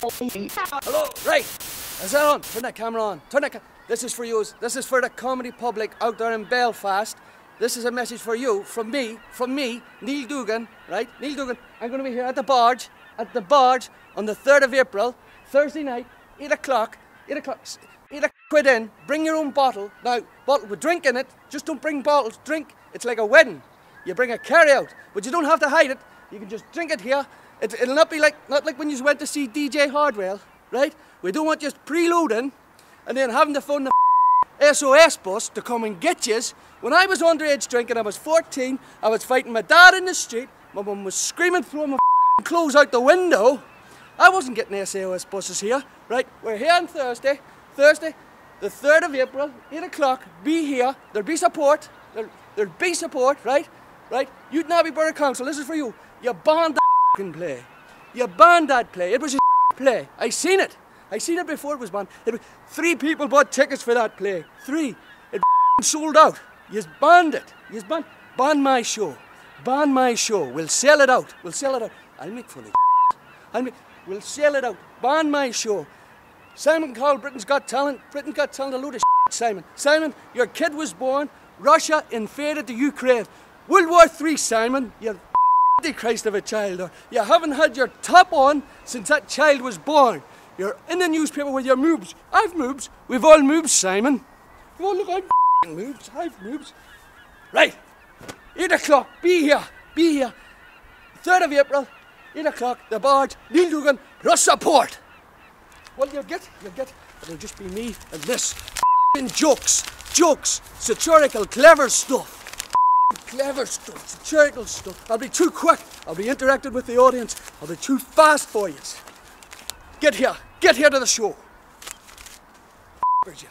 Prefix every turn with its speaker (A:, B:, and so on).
A: Hello, right. Is that on? Turn that camera on. Turn that ca This is for you. This is for the comedy public out there in Belfast. This is a message for you, from me, from me, Neil Dougan, right? Neil Dougan, I'm going to be here at the barge, at the barge on the 3rd of April, Thursday night, 8 o'clock, 8 o'clock, 8 o'clock, quid in, bring your own bottle. Now, bottle with drink in it, just don't bring bottles, drink. It's like a wedding. You bring a carry out, but you don't have to hide it. You can just drink it here. It, it'll not be like, not like when you went to see DJ Hardwell, right? We don't want just preloading and then having to phone the SOS bus to come and get you. When I was underage drinking, I was 14, I was fighting my dad in the street, my mum was screaming, throwing my clothes out the window. I wasn't getting SOS buses here, right? We're here on Thursday, Thursday, the 3rd of April, 8 o'clock, be here, there'll be support, there'll, there'll be support, right? Right? Newtownabbey Borough Council, this is for you. You banned that play. You banned that play. It was a play. I seen it. I seen it before it was banned. It was, three people bought tickets for that play. Three. It sold out. You banned it. You banned. Ban my show. Ban my show. We'll sell it out. We'll sell it out. I'll make fun of I'll make, We'll sell it out. Ban my show. Simon Cowell Britain's Got Talent. Britain's Got Talent a load of Simon. Simon, your kid was born. Russia invaded the Ukraine. World War III, Simon. You Christ of a child. Or you haven't had your top on since that child was born. You're in the newspaper with your moobs. I've moobs. We've all moobs, Simon. Oh, look, I've moobs. I've moobs. Right. 8 o'clock. Be here. Be here. 3rd of April. 8 o'clock. The barge. Neil Dougan. Plus support. Well, you'll get, you'll get. It'll just be me and this. jokes. Jokes. Satirical, clever stuff. Clever stuff. Satirical stuff. I'll be too quick. I'll be interacting with the audience. I'll be too fast for you. Get here. Get here to the show. Bridget.